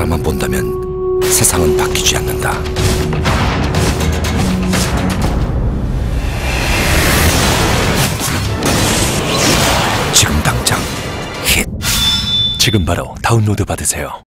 바라만 본다면 세상은 바뀌지 않는다. 지금 당장 힛. 지금 바로 다운로드 받으세요.